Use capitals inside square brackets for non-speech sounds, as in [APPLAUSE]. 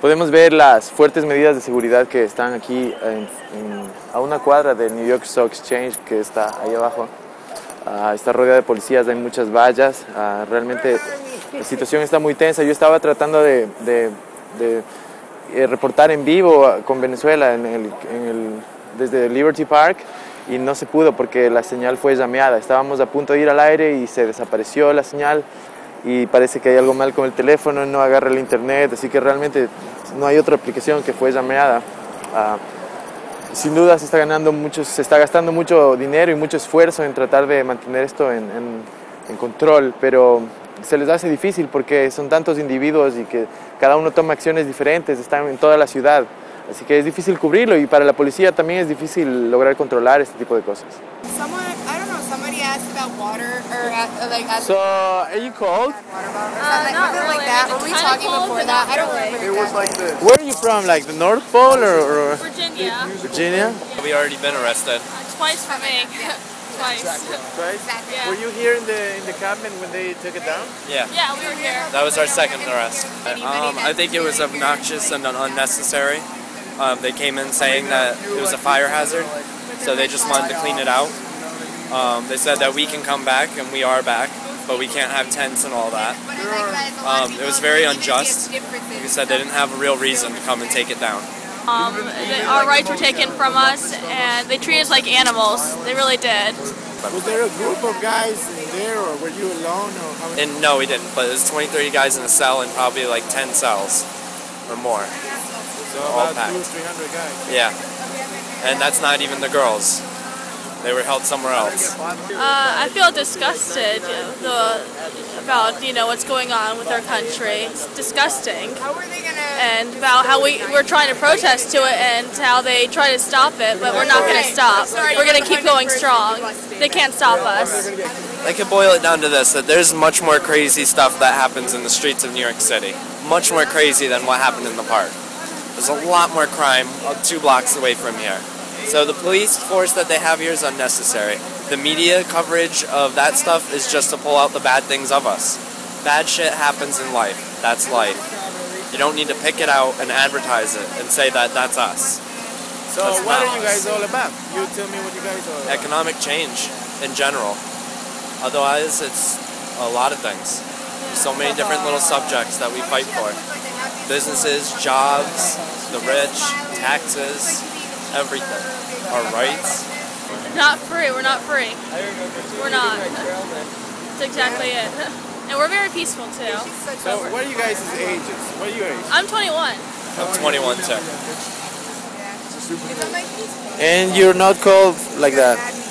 Podemos ver las fuertes medidas de seguridad que están aquí en, en, a una cuadra del New York Stock Exchange que está ahí abajo. Uh, está rodeada de policías, hay muchas vallas. Uh, realmente la situación está muy tensa. Yo estaba tratando de, de eh, reportar en vivo con Venezuela desde Liberty Park y no se pudo porque la señal fue llameada. Estábamos a punto de ir al aire y se desapareció la señal y parece que hay algo mal con el teléfono, no agarra el internet, así que realmente no hay otra aplicación que fue llameada. Ah, sin duda se está, ganando mucho, se está gastando mucho dinero y mucho esfuerzo en tratar de mantener esto en, en control, pero se les hace difícil porque son tantos individuos y que cada uno toma acciones diferentes, están en toda la ciudad. Así que es difícil cubrirlo y para la policía también es difícil lograr controlar este tipo de cosas. water or uh, like So, are you cold? Uh, not really. Like that. Were we talking before that? I don't remember. It was like this. Where are you from? Like the North Pole or, or Virginia? Virginia. We already been arrested. Uh, twice for me. Twice. Twice? [LAUGHS] Yeah. Were you here in the in the cabin when they took it down? Yeah. Yeah, we were here. That was our second arrest. Um, I think it was obnoxious and unnecessary. Um, they came in saying that it was a fire hazard, so they just wanted to clean it out. Um, they said that we can come back, and we are back, but we can't have tents and all that. Um, it was very unjust. They said they didn't have a real reason to come and take it down. Um, our rights were taken from us, and they treat us like animals. They really did. Was there a group of guys in there, or were you alone? Or how and no, we didn't. But there's 20, 30 guys in a cell, and probably like 10 cells or more. So about two, 300 guys. Yeah, and that's not even the girls. They were held somewhere else. Uh, I feel disgusted the, about you know what's going on with our country. It's disgusting. And about how we we're trying to protest to it and how they try to stop it, but we're not going to stop. We're going to keep going strong. They can't stop us. I could boil it down to this: that there's much more crazy stuff that happens in the streets of New York City. Much more crazy than what happened in the park. There's a lot more crime two blocks away from here. So the police force that they have here is unnecessary. The media coverage of that stuff is just to pull out the bad things of us. Bad shit happens in life. That's life. You don't need to pick it out and advertise it and say that that's us. So that's what are you guys all about? You tell me what you guys are about. Economic change in general. Otherwise, it's a lot of things. So many different little subjects that we fight for. Businesses, jobs, the rich, taxes, everything. Our rights. Not free. We're not free. We're not. That's exactly it. [LAUGHS] And we're very peaceful too. So, what are you guys' ages? What are you age? I'm 21. I'm 21 too. And you're not called like that?